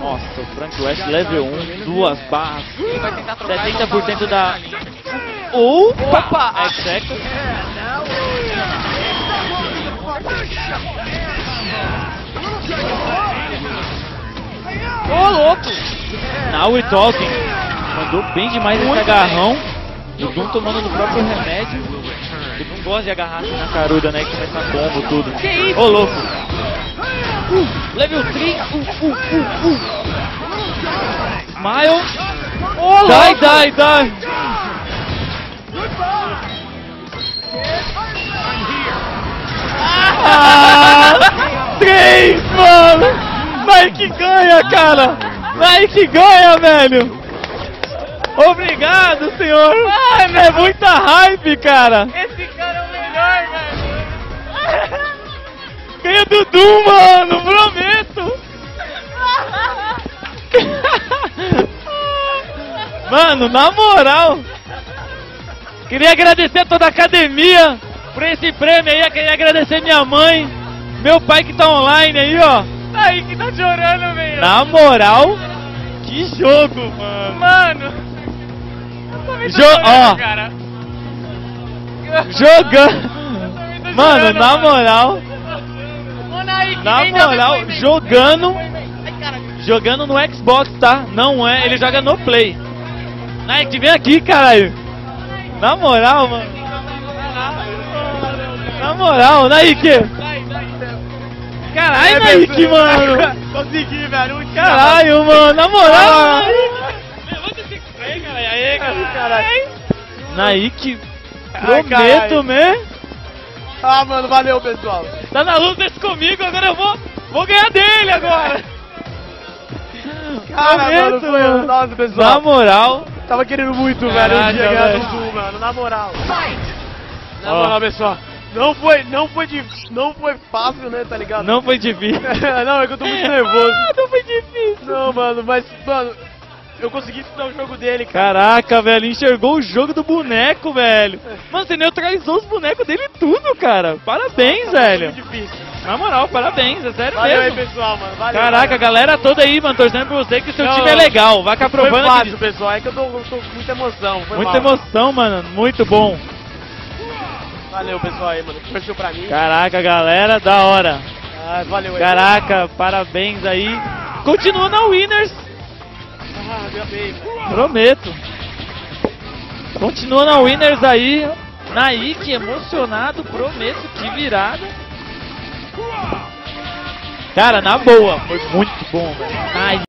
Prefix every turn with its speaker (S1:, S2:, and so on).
S1: Nossa, o Frank West level 1, duas barras,
S2: Ele vai tentar trocar.
S1: 70% da... Opa!
S2: Opa!
S1: Execo.
S2: Ô, louco!
S1: Now we talking. Mandou bem demais esse agarrão. O Doom tomando no próprio remédio. O Doom gosta de agarrar assim na caruda, né? E começar combo, tudo. Ô, louco. Uh, level 3. Uh, uh, uh, uh.
S2: Ô,
S1: Die,
S2: louco!
S1: die, die. Ah, três, mano! Nike ganha, cara! Nike ganha, velho! Obrigado, senhor! Mano, é muita hype, cara! Doom, mano! Prometo! Mano, na moral! Queria agradecer a toda a academia por esse prêmio aí. Queria agradecer minha mãe, meu pai que tá online aí, ó.
S2: Aí que tá chorando, velho!
S1: Na moral, que jogo, mano.
S2: Mano! Eu
S1: Jo- ó.
S2: cara!
S1: Jogando. Mano, na moral, Na moral, jogando, jogando no Xbox, tá? Não é, ele joga no Play. Nike, vem aqui, caralho. Na moral, mano. Na moral, Nike. Caralho, Nike, mano.
S2: Consegui, velho.
S1: Caralho, mano, na moral. Levanta esse trem, caralho. Aí,
S2: Caralho.
S1: Nike, prometo, né?
S2: Ah, mano, valeu, pessoal.
S1: Tá na luta esse comigo, agora eu vou, vou ganhar dele agora.
S2: Cara, mano,
S1: Prometo,
S2: foi
S1: mano.
S2: nossa,
S1: Na
S2: pessoal.
S1: moral,
S2: Tava querendo muito, velho, um
S1: Caraca,
S2: dia ganhar
S1: velho.
S2: do Zoom, mano, na moral. Na moral, pessoal. Não foi, não foi, dif- não foi fácil, né, tá ligado?
S1: não foi difícil.
S2: não, é que eu tô muito nervoso.
S1: Ah, não foi difícil.
S2: Não, mano, mas, mano, eu consegui estudar o jogo dele, cara.
S1: Caraca, velho, enxergou o jogo do boneco, velho. Mano, você neutralizou os bonecos dele tudo, cara. Parabéns,
S2: Nossa,
S1: velho.
S2: Foi muito difícil.
S1: Na moral, parabéns, é sério
S2: Valeu aí,
S1: mesmo.
S2: pessoal, mano. Valeu.
S1: Caraca, a
S2: valeu.
S1: galera toda aí, mano, torcendo pra você que o seu
S2: Não,
S1: time é legal. Vai
S2: Foi
S1: provando
S2: fácil,
S1: aqui.
S2: pessoal. É que eu tô, eu tô com muita emoção. Foi
S1: Muita
S2: mal.
S1: emoção, mano. Muito bom.
S2: Valeu, pessoal aí, mano. Torceu pra mim.
S1: Caraca, galera, da hora.
S2: Ah, valeu aí.
S1: Caraca, parabéns aí. Continua na Winners. Prometo. Continua na Winners aí. Naik, emocionado, prometo que virada. Cara, na boa, foi muito bom, velho.